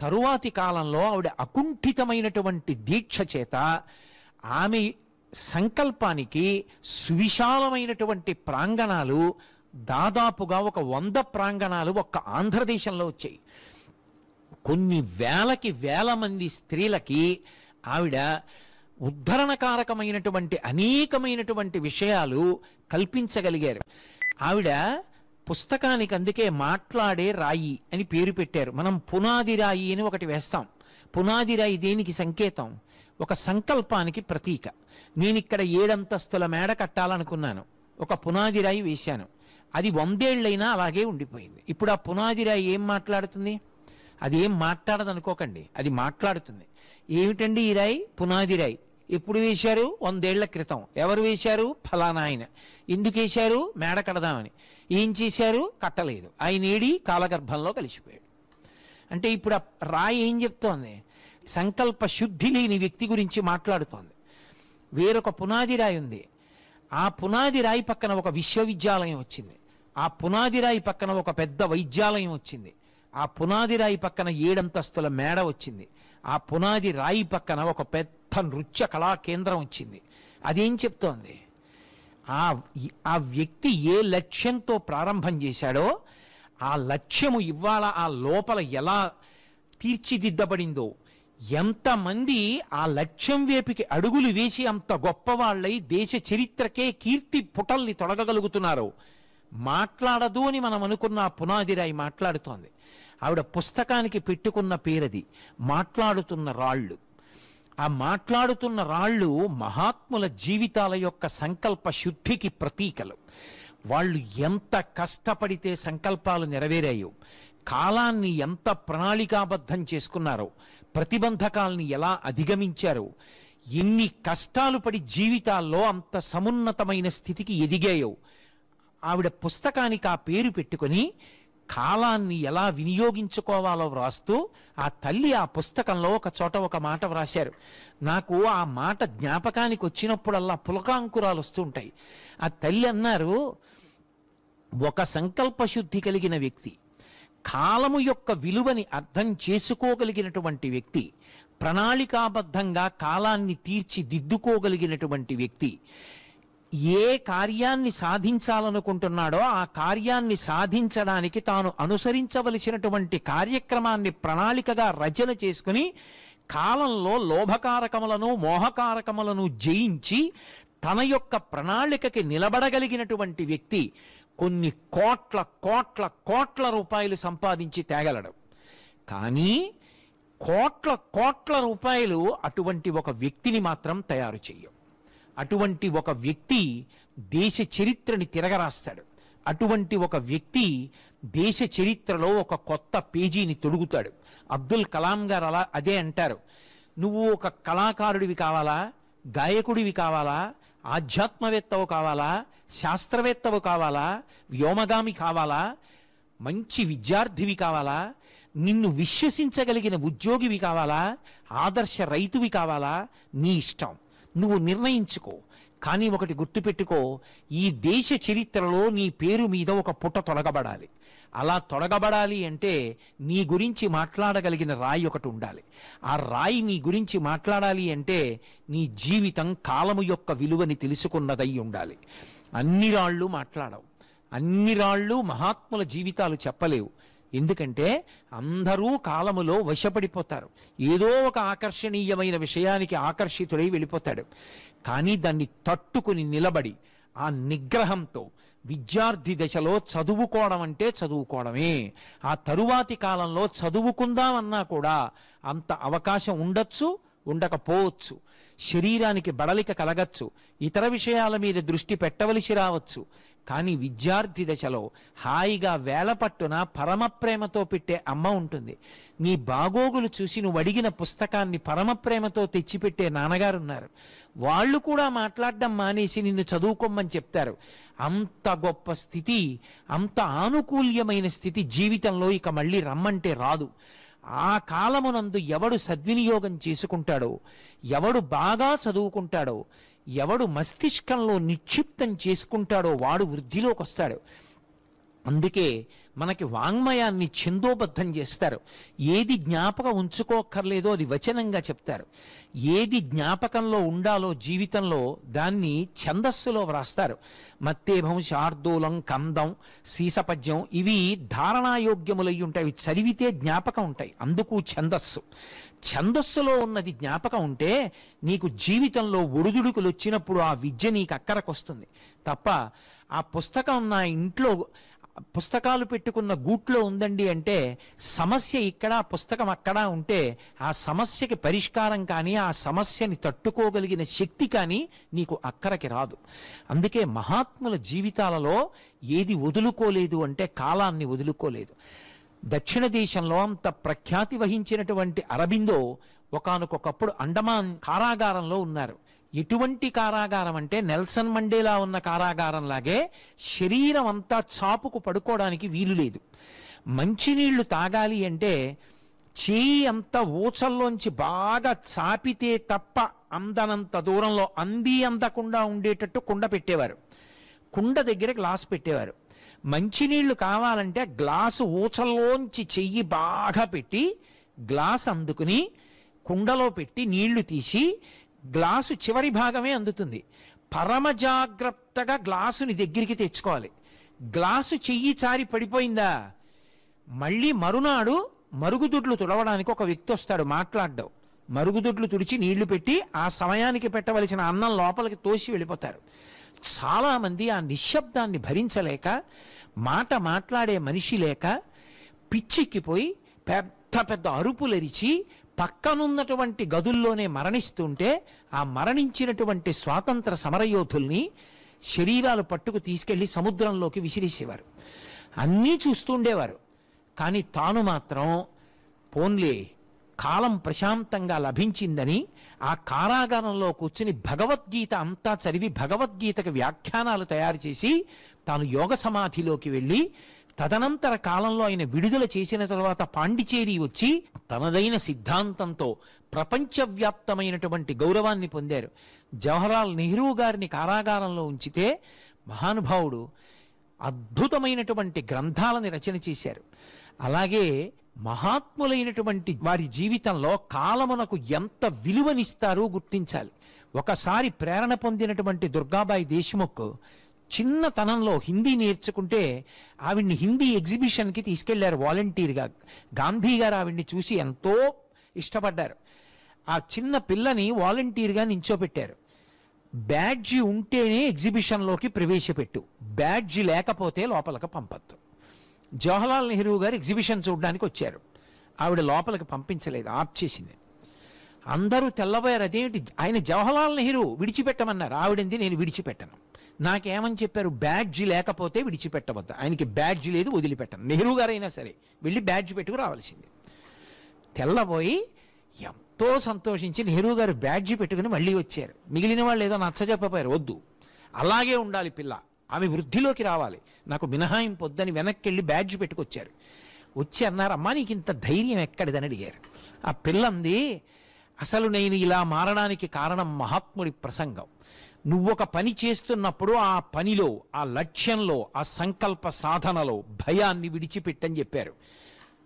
S1: తరువాతి కాలంలో ఆవిడ అకుంఠితమైనటువంటి దీక్ష చేత ఆమె సంకల్పానికి సువిశాలమైనటువంటి ప్రాంగణాలు దాదాపుగా ఒక వంద ప్రాంగణాలు ఒక్క ఆంధ్రదేశంలో వచ్చాయి. కొన్ని వేలకి వేల మంది స్త్రీలకి ఆవిడ ఉద్ధరణకారకమైనటువంటి అనేకమైనటువంటి విషయాలు కల్పించగలిగారు. ఆవిడ పుస్తకానికి అందుకే మాట్లాడే రాయి అని పేరు పెట్టారు. మనం పునాది రాయి అని ఒకటి వేస్తాం. పునాది రాయి దేనికి సంకేతం? ఒక సంకల్పానికి ప్రతీక. నేను ఇక్కడ ఏడంతస్తుల మేడ కట్టాలనుకున్నాను. ఒక పునాది రాయి వేశాను. అది వందేళ్ళైనా అలాగే ఉండిపోయింది. ఇప్పుడు ఆ పునాది రాయి ఏం మాట్లాడుతుంది? అది ఏం మాట్లాడదనుకోకండి. అది మాట్లాడుతుంది. ఏమిటండి ఈ రాయి? పునాది రాయి. ఎప్పుడు వేశారు? వందేళ్ళ క్రితం. ఎవరు వేశారు? ఫలానా ఆయన. ఎందుకు వేశారు? మేడ కడదామని. ఏం చేశారు? కట్టలేదు. ఆయన ఏడి కాలగర్భంలో కలిసిపోయాడు. అంటే ఇప్పుడు ఆ రాయి ఏం చెప్తోంది? సంకల్ప శుద్ధి లేని వ్యక్తి గురించి మాట్లాడుతోంది. వేరొక పునాది రాయి ఉంది. ఆ పునాది రాయి పక్కన ఒక విశ్వవిద్యాలయం వచ్చింది. ఆ పునాది రాయి పక్కన ఒక పెద్ద వైద్యాలయం వచ్చింది. ఆ పునాది రాయి పక్కన ఏడంతస్తుల మేడ వచ్చింది. ఆ పునాది రాయి పక్కన ఒక పెద్ద నృత్య కళా కేంద్రం వచ్చింది. అదేం చెప్తోంది? ఆ ఆ వ్యక్తి ఏ లక్ష్యంతో ప్రారంభం చేశాడో ఆ లక్ష్యము ఇవాళ ఆ లోపల ఎలా తీర్చిదిద్దబడిందో ఎంతమంది ఆ లక్ష్యం వేపికి అడుగులు వేసి అంత గొప్పవాళ్ళై దేశ చరిత్రకే కీర్తి పుటల్ని తొడగగలుగుతున్నారో మాట్లాడదు అని మనం అనుకున్న పునాదిరాయి మాట్లాడుతోంది. ఆవిడ పుస్తకానికి పెట్టుకున్న పేరది మాట్లాడుతున్న రాళ్ళు. ఆ మాట్లాడుతున్న రాళ్ళు మహాత్ముల జీవితాల యొక్క సంకల్ప శుద్ధికి ప్రతీకలు. వాళ్ళు ఎంత కష్టపడితే సంకల్పాలు నెరవేరాయో కాలాన్ని ఎంత ప్రణాళికాబద్ధం చేసుకున్నారో ప్రతిబంధకాల్ని ఎలా అధిగమించారో ఎన్ని కష్టాలు పడి జీవితాల్లో అంత సమున్నతమైన స్థితికి ఎదిగాయో ఆవిడ పుస్తకానికి ఆ పేరు పెట్టుకొని కాలాన్ని ఎలా వినియోగించుకోవాలో వ్రాస్తూ ఆ తల్లి ఆ పుస్తకంలో ఒక చోట ఒక మాట వ్రాశారు. నాకు ఆ మాట జ్ఞాపకానికి వచ్చినప్పుడల్లా పులకాంకురాలు వస్తుంటాయి ఆ తల్లి అన్నారు ఒక సంకల్ప శుద్ధి కలిగిన వ్యక్తి కాలము యొక్క విలువని అర్థం చేసుకోగలిగినటువంటి వ్యక్తి ప్రణాళికాబద్ధంగా కాలాన్ని తీర్చిదిద్దుకోగలిగినటువంటి వ్యక్తి ఏ కార్యాన్ని సాధించాలనుకుంటున్నాడో ఆ కార్యాన్ని సాధించడానికి తాను అనుసరించవలసినటువంటి కార్యక్రమాన్ని ప్రణాళికగా రచన చేసుకుని కాలంలో లోభకారకములను మోహకారకములను జయించి తన యొక్క ప్రణాళికకి నిలబడగలిగినటువంటి వ్యక్తి కొన్ని కోట్ల కోట్ల కోట్ల రూపాయలు సంపాదించి తేగలడు. కానీ కోట్ల కోట్ల రూపాయలు అటువంటి ఒక వ్యక్తిని మాత్రం తయారు చేయవు అటువంటి ఒక వ్యక్తి దేశ చరిత్రని తిరగరాస్తాడు. అటువంటి ఒక వ్యక్తి దేశ చరిత్రలో ఒక కొత్త పేజీని తొడుగుతాడు. అబ్దుల్ కలాం గారు అలా అదే అంటారు. నువ్వు ఒక కళాకారుడివి కావాలా? గాయకుడివి కావాలా? ఆధ్యాత్మవేత్తవు కావాలా? శాస్త్రవేత్తవు కావాలా? వ్యోమగామి కావాలా? మంచి విద్యార్థివి కావాలా? నిన్ను విశ్వసించగలిగిన ఉద్యోగివి కావాలా? ఆదర్శ రైతువి కావాలా? నీ ఇష్టం. నువ్వు నిర్ణయించుకో కానీ ఒకటి గుర్తుపెట్టుకో ఈ దేశ చరిత్రలో నీ పేరు మీద ఒక పుట తొలగబడాలి. అలా తొడగబడాలి అంటే నీ గురించి మాట్లాడగలిగిన రాయి ఒకటి ఉండాలి. ఆ రాయి నీ గురించి మాట్లాడాలి అంటే నీ జీవితం కాలము యొక్క విలువని తెలుసుకున్నదై ఉండాలి. అన్ని రాళ్ళు మాట్లాడవు. అన్ని రాళ్ళు మహాత్ముల జీవితాలు చెప్పలేవు. ఎందుకంటే అందరూ కాలములో వశపడిపోతారు. ఏదో ఒక ఆకర్షణీయమైన విషయానికి ఆకర్షితుడై వెళ్ళిపోతాడు. కానీ దాన్ని తట్టుకుని నిలబడి ఆ నిగ్రహంతో విద్యార్థి దశలో చదువుకోవడం అంటే చదువుకోవడమే. ఆ తరువాతి కాలంలో చదువుకుందామన్నా కూడా అంత అవకాశం ఉండొచ్చు ఉండకపోవచ్చు. శరీరానికి బడలిక కలగచ్చు. ఇతర విషయాల మీద దృష్టి పెట్టవలసి రావచ్చు. కానీ విద్యార్థి దశలో హాయిగా వేలపట్టున పరమ ప్రేమతో పెట్టే అమ్మ ఉంటుంది. నీ బాగోగులు చూసి నువ్వు అడిగిన పుస్తకాన్ని పరమ ప్రేమతో తెచ్చిపెట్టే నాన్నగారు ఉన్నారు. వాళ్ళు కూడా మాట్లాడడం మానేసి నిన్ను చదువుకోమని చెప్తారు. అంత గొప్ప స్థితి అంత ఆనుకూల్యమైన స్థితి జీవితంలో ఇక మళ్ళీ రమ్మంటే రాదు. ఆ కాలమునందు ఎవడు సద్వినియోగం చేసుకుంటాడో ఎవడు బాగా చదువుకుంటాడో ఎవడు మస్తిష్కంలో నిక్షిప్తం చేసుకుంటాడో వాడు వృద్ధిలోకి వస్తాడు. అందుకే మనకి వాంగ్మయాన్ని ఛందోబద్ధం చేస్తారు. ఏది జ్ఞాపకం ఉంచుకోక్కర్లేదో అది వచనంగా చెప్తారు. ఏది జ్ఞాపకంలో ఉండాలో జీవితంలో దాన్ని ఛందస్సులో వ్రాస్తారు. మత్తేభం శార్దూలం కందం సీసపద్యం ఇవి ధారణాయోగ్యములై ఉంటాయి ఇవి చదివితే జ్ఞాపకం ఉంటాయి. అందుకు ఛందస్సు. ఛందస్సులో ఉన్నది జ్ఞాపకం ఉంటే నీకు జీవితంలో ఒడిదుడుకులు వచ్చినప్పుడు ఆ విద్య నీకు అక్కరకొస్తుంది. తప్ప ఆ పుస్తకం నా ఇంట్లో పుస్తకాలు పెట్టుకున్న గూట్లో ఉందండి అంటే సమస్య ఇక్కడ పుస్తకం అక్కడ ఉంటే ఆ సమస్యకి పరిష్కారం కానీ ఆ సమస్యని తట్టుకోగలిగిన శక్తి కానీ నీకు అక్కరకి రాదు. అందుకే మహాత్ముల జీవితాలలో ఏది వదులుకోలేదు అంటే కాలాన్ని వదులుకోలేదు. దక్షిణ దేశంలో అంత ప్రఖ్యాతి వహించినటువంటి అరబిందో ఒకనకొకప్పుడు అండమాన్ కారాగారంలో ఉన్నారు. ఎటువంటి కారాగారం అంటే నెల్సన్ మండేలా ఉన్న కారాగారం లాగే శరీరం అంతా చాపుకు పడుకోవడానికి వీలు లేదు. మంచినీళ్ళు తాగాలి అంటే చేయి అంత ఊచల్లోంచి బాగా చాపితే తప్ప అందనంత దూరంలో అంది అందకుండా ఉండేటట్టు కుండ పెట్టేవారు. కుండ దగ్గర గ్లాస్ పెట్టేవారు. మంచినీళ్ళు కావాలంటే గ్లాసు ఊచల్లోంచి చెయ్యి బాగా పెట్టి గ్లాస్ అందుకుని కుండలో పెట్టి నీళ్ళు తీసి గ్లాసు చివరి భాగమే అందుతుంది. పరమ జాగ్రత్తగా గ్లాసుని దగ్గరికి తెచ్చుకోవాలి. గ్లాసు చెయ్యి చారి పడిపోయిందా? మళ్ళీ మరునాడు మరుగుదొడ్లు తుడవడానికి ఒక వ్యక్తి వస్తాడు మాట్లాడడం. మరుగుదొడ్లు తుడిచి నీళ్ళు పెట్టి ఆ సమయానికి పెట్టవలసిన అన్నం లోపలికి తోసి వెళ్ళిపోతారు. చాలామంది ఆ నిశ్శబ్దాన్ని భరించలేక మాట మాట్లాడే మనిషి లేక పిచ్చెక్కిపోయి పెద్ద పెద్ద అరుపులరిచి పక్కనున్నటువంటి గదుల్లోనే మరణిస్తుంటే ఆ మరణించినటువంటి స్వాతంత్ర సమరయోధుల్ని శరీరాలు పట్టుకు తీసుకెళ్ళి సముద్రంలోకి విసిరేసేవారు. అన్నీ చూస్తుండేవారు కానీ తాను మాత్రం పోన్లే కాలం ప్రశాంతంగా లభించిందని ఆ కారాగారంలో కూర్చుని భగవద్గీత అంతా చదివి భగవద్గీతకు వ్యాఖ్యానాలు తయారు చేసి తాను యోగ సమాధిలోకి వెళ్ళి తదనంతర కాలంలో ఆయన విడుదల చేసిన తర్వాత పాండిచేరి వచ్చి తనదైన సిద్ధాంతంతో ప్రపంచవ్యాప్తమైనటువంటి గౌరవాన్ని పొందారు. జవహర్లాల్ నెహ్రూ గారిని కారాగారంలో ఉంచితే మహానుభావుడు అద్భుతమైనటువంటి గ్రంథాలని రచన చేశారు. అలాగే మహాత్ములైనటువంటి వారి జీవితంలో కాలమునకు ఎంత విలువనిస్తారో గుర్తించాలి. ఒకసారి ప్రేరణ పొందినటువంటి దుర్గాబాయి దేశ్ముఖ్ చిన్నతనంలో హిందీ నేర్చుకుంటే ఆవిడ్ని హిందీ ఎగ్జిబిషన్కి తీసుకెళ్ళారు వాలంటీర్గా. గాంధీ గారు ఆవిడ్ని చూసి ఎంతో ఇష్టపడ్డారు. ఆ చిన్న పిల్లని వాలంటీర్గా నించోపెట్టారు. బ్యాడ్జి ఉంటేనే ఎగ్జిబిషన్లోకి ప్రవేశపెట్టు. బ్యాడ్జి లేకపోతే లోపలికి పంపద్దు. జవహర్లాల్ నెహ్రూ గారు ఎగ్జిబిషన్ చూడడానికి వచ్చారు. ఆవిడ లోపలికి పంపించలేదు ఆప్ చేసింది అందరూ తెల్లబోయారు అదేమిటి? ఆయన జవహర్లాల్ నెహ్రూ విడిచిపెట్టమన్నారు. ఆవిడంది నేను విడిచిపెట్టను. నాకేమని చెప్పారు? బ్యాడ్జ్ లేకపోతే విడిచిపెట్టవద్దు. ఆయనకి బ్యాడ్జ్ లేదు వదిలిపెట్టను. నెహ్రూ గారైనా సరే వెళ్ళి బ్యాడ్జ్ పెట్టుకు రావాల్సింది. తెల్లబోయి ఎంతో సంతోషించి నెహ్రూ గారు బ్యాడ్జి పెట్టుకుని మళ్ళీ వచ్చారు. మిగిలిన వాళ్ళు ఏదో నచ్చ చెప్పపోయారు వద్దు. అలాగే ఉండాలి పిల్ల. ఆమె వృద్ధిలోకి రావాలి. నాకు మినహాయింపు వద్దని వెనక్కి వెళ్ళి బ్యాడ్జ్ పెట్టుకొచ్చారు. వచ్చి అన్నారు అమ్మా నీకు ఇంత ధైర్యం ఎక్కడిదని అడిగారు. ఆ పిల్లంది అసలు నేను ఇలా మారడానికి కారణం మహాత్ముడి ప్రసంగం. నువ్వు ఒక పని చేస్తున్నప్పుడు ఆ పనిలో ఆ లక్ష్యంలో ఆ సంకల్ప సాధనలో భయాన్ని విడిచిపెట్టని చెప్పారు.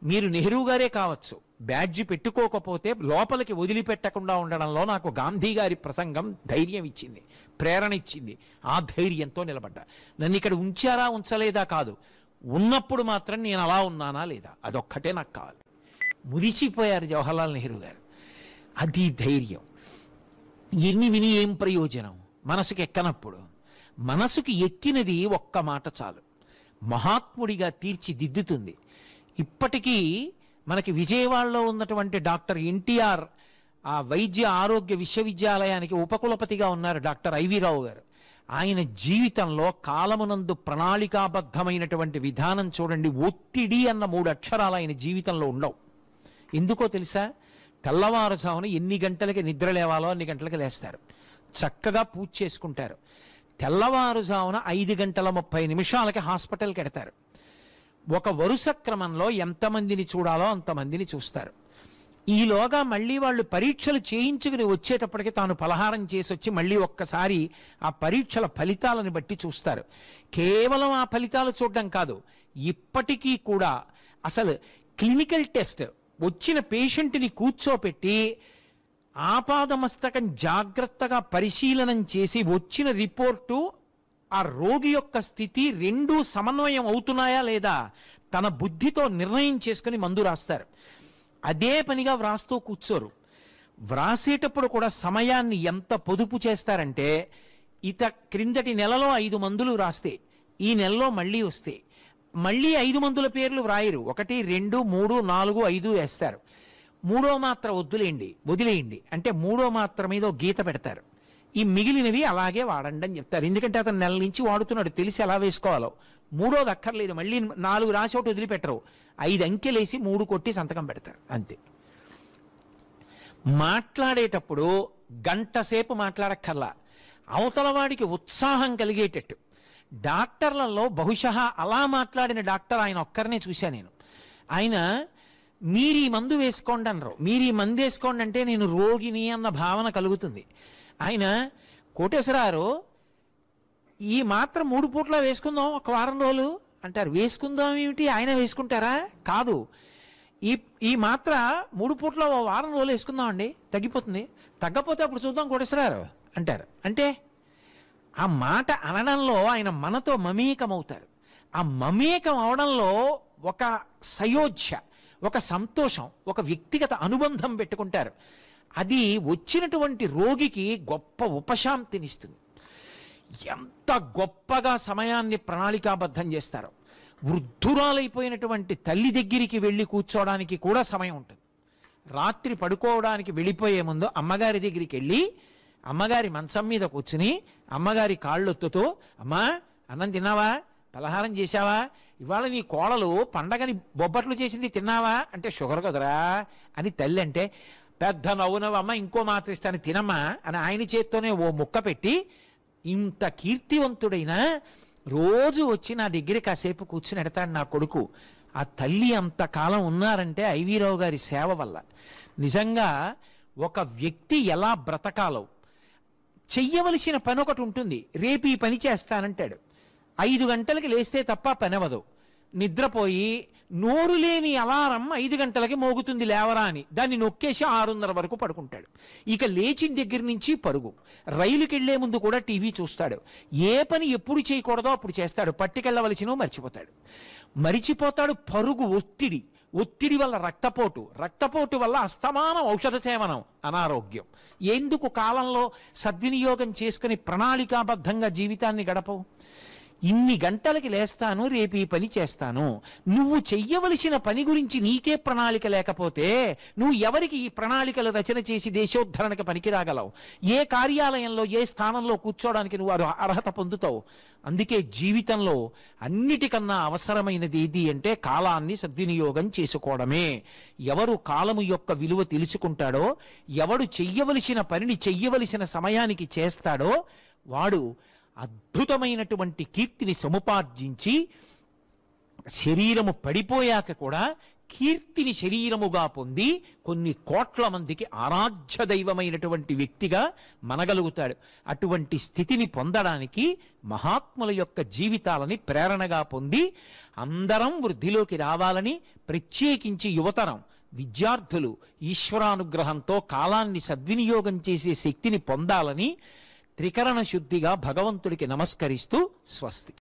S1: మీరు నెహ్రూ గారే కావచ్చు. బ్యాడ్జ్ పెట్టుకోకపోతే లోపలికి వదిలిపెట్టకుండా ఉండడంలో నాకు గాంధీ గారి ప్రసంగం ధైర్యం ఇచ్చింది ప్రేరణ ఇచ్చింది. ఆ ధైర్యంతో నిలబడ్డా. నన్ను ఇక్కడ ఉంచారా ఉంచలేదా కాదు. ఉన్నప్పుడు మాత్రం నేను అలా ఉన్నానా లేదా? అదొక్కటే నాకు కావాలి. మురిసిపోయారు జవహర్లాల్ నెహ్రూ గారు. అది ధైర్యం. ఎన్ని విని ఏం ప్రయోజనం? మనసుకి ఎక్కనప్పుడు. మనసుకి ఎక్కినది ఒక్క మాట చాలు. మహాత్ముడిగా తీర్చిదిద్దుతుంది. ఇప్పటికీ మనకి విజయవాడలో ఉన్నటువంటి డాక్టర్ ఎన్టీఆర్ ఆ వైద్య ఆరోగ్య విశ్వవిద్యాలయానికి ఉపకులపతిగా ఉన్నారు డాక్టర్ ఐవి రావు గారు. ఆయన జీవితంలో కాలమునందు ప్రణాళికాబద్ధమైనటువంటి విధానం చూడండి ఒత్తిడి అన్న మూడు అక్షరాలు ఆయన జీవితంలో ఉండవు. ఎందుకో తెలుసా? తెల్లవారుజామున ఎన్ని గంటలకి నిద్ర లేవాలో అన్ని గంటలకి లేస్తారు. చక్కగా పూజ చేసుకుంటారు. తెల్లవారుజామున ఐదు గంటల ముప్పై నిమిషాలకి హాస్పిటల్కి ఎడతారు ఒక వరుస క్రమంలో ఎంతమందిని చూడాలో అంతమందిని చూస్తారు. ఈలోగా మళ్ళీ వాళ్ళు పరీక్షలు చేయించుకుని వచ్చేటప్పటికి తాను పలహారం చేసి వచ్చి మళ్ళీ ఒక్కసారి ఆ పరీక్షల ఫలితాలను బట్టి చూస్తారు. కేవలం ఆ ఫలితాలు చూడడం కాదు ఇప్పటికీ కూడా అసలు క్లినికల్ టెస్ట్ వచ్చిన పేషెంట్ని కూర్చోపెట్టి ఆపాదమస్తకం జాగ్రత్తగా పరిశీలనం చేసి వచ్చిన రిపోర్టు ఆ రోగి యొక్క స్థితి రెండూ సమన్వయం అవుతున్నాయా లేదా తన బుద్ధితో నిర్ణయం చేసుకుని మందు రాస్తారు. అదే పనిగా వ్రాస్తూ కూర్చోరు. వ్రాసేటప్పుడు కూడా సమయాన్ని ఎంత పొదుపు చేస్తారంటే ఇత క్రిందటి నెలలో ఐదు మందులు రాస్తే ఈ నెలలో మళ్ళీ వస్తే మళ్ళీ ఐదు మందుల పేర్లు వ్రాయరు. ఒకటి రెండు మూడు నాలుగు ఐదు వేస్తారు. మూడో మాత్ర వద్దులేండి వదిలేయండి. అంటే మూడో మాత్ర మీద గీత పెడతారు. ఈ మిగిలినవి అలాగే వాడండి అని చెప్తారు. ఎందుకంటే అతను నెల నుంచి వాడుతున్నాడు. తెలిసి ఎలా వేసుకోవాలో. మూడోది అక్కర్లేదు. మళ్ళీ నాలుగు రాసి ఒకటి వదిలిపెట్టరు. ఐదు అంకెలేసి మూడు కొట్టి సంతకం పెడతారు. అంతే. మాట్లాడేటప్పుడు గంట సేపు మాట్లాడక్కర్లా. అవతల వాడికి ఉత్సాహం కలిగేటట్టు. డాక్టర్లలో బహుశా అలా మాట్లాడిన డాక్టర్ ఆయన ఒక్కరినే చూశా నేను. ఆయన మీరు ఈ మందు వేసుకోండి అనరు. మీరు ఈ మందు వేసుకోండి అంటే నేను రోగిని అన్న భావన కలుగుతుంది. ఆయన కోటేశ్వరారు ఈ మాత్రం మూడు పూట్ల వేసుకుందాం ఒక వారం రోజులు అంటారు. వేసుకుందాం ఏమిటి? ఆయన వేసుకుంటారా? కాదు. ఈ ఈ మాత్ర మూడు పూట్ల ఓ వారం రోజులు వేసుకుందాం అండి. తగ్గిపోతుంది. తగ్గపోతే అప్పుడు చూద్దాం కోటేశ్వరారు అంటారు. అంటే ఆ మాట అనడంలో ఆయన మనతో మమేకమవుతారు. ఆ మమేకం అవడంలో ఒక సయోధ్య ఒక సంతోషం ఒక వ్యక్తిగత అనుబంధం పెట్టుకుంటారు. అది వచ్చినటువంటి రోగికి గొప్ప ఉపశాంతినిస్తుంది. ఎంత గొప్పగా సమయాన్ని ప్రణాళికాబద్ధం చేస్తారో. వృద్ధురాలైపోయినటువంటి తల్లి దగ్గరికి వెళ్ళి కూర్చోవడానికి కూడా సమయం ఉంటుంది. రాత్రి పడుకోవడానికి వెళ్ళిపోయే ముందు అమ్మగారి దగ్గరికి వెళ్ళి అమ్మగారి మంచం మీద కూర్చుని అమ్మగారి కాళ్ళొత్తుతూ అమ్మా అన్నం తిన్నావా? పలహారం చేశావా? ఇవాళ నీ కోడలు పండగని బొబ్బట్లు చేసింది తిన్నావా? అంటే షుగర్ కదరా? అని తల్లి అంటే పెద్ద నవ్వునవమ్మ ఇంకో మాత్రం ఇస్తాను తినమ్మా అని ఆయన చేత్తోనే ఓ ముక్క పెట్టి ఇంత కీర్తివంతుడైన రోజు వచ్చి నా దగ్గర కాసేపు కూర్చుని ఎడతాడు నా కొడుకు. ఆ తల్లి అంతకాలం ఉన్నారంటే ఐవీరావు గారి సేవ వల్ల. నిజంగా ఒక వ్యక్తి ఎలా బ్రతకాలో చెయ్యవలసిన పని ఒకటి ఉంటుంది. రేపు ఈ పని చేస్తానంటాడు. ఐదు గంటలకి లేస్తే తప్ప పెనవదు. నిద్రపోయి నోరు లేని అలారం ఐదు గంటలకి మోగుతుంది లేవరా అని. దాన్ని నొక్కేసి ఆరున్నర వరకు పడుకుంటాడు. ఇక లేచిన దగ్గర నుంచి పరుగు. రైలుకి వెళ్ళే ముందు కూడా టీవీ చూస్తాడు. ఏ పని ఎప్పుడు చేయకూడదో అప్పుడు చేస్తాడు. పట్టుకెళ్ళవలసినో మర్చిపోతాడు. మరిచిపోతాడు పరుగు ఒత్తిడి. ఒత్తిడి వల్ల రక్తపోటు. రక్తపోటు వల్ల అస్తమానం ఔషధ సేవనం అనారోగ్యం. ఎందుకు కాలంలో సద్వినియోగం చేసుకుని ప్రణాళికాబద్ధంగా జీవితాన్ని గడపవు? ఇన్ని గంటలకి లేస్తాను రేపు ఈ పని చేస్తాను. నువ్వు చెయ్యవలసిన పని గురించి నీకే ప్రణాళిక లేకపోతే నువ్వు ఎవరికి ఈ ప్రణాళికలు రచన చేసి దేశోద్ధరణకి పనికిరాగలవు? ఏ కార్యాలయంలో ఏ స్థానంలో కూర్చోవడానికి నువ్వు అర్హత పొందుతావు? అందుకే జీవితంలో అన్నిటికన్నా అవసరమైనది ఏది అంటే కాలాన్ని సద్వినియోగం చేసుకోవడమే. ఎవరు కాలము యొక్క విలువ తెలుసుకుంటాడో ఎవడు చెయ్యవలసిన పనిని చెయ్యవలసిన సమయానికి చేస్తాడో వాడు అద్భుతమైనటువంటి కీర్తిని సముపార్జించి శరీరము పడిపోయాక కూడా కీర్తిని శరీరముగా పొంది కొన్ని కోట్ల మందికి ఆరాధ్య దైవమైనటువంటి వ్యక్తిగా మనగలుగుతాడు. అటువంటి స్థితిని పొందడానికి మహాత్ముల యొక్క జీవితాలని ప్రేరణగా పొంది అందరం వృద్ధిలోకి రావాలని ప్రత్యేకించి యువతరం విద్యార్థులు ఈశ్వరానుగ్రహంతో కాలాన్ని సద్వినియోగం చేసే శక్తిని పొందాలని త్రికరణ శుద్ధిగా భగవంతుడికి నమస్కరిస్తూ స్వస్తి.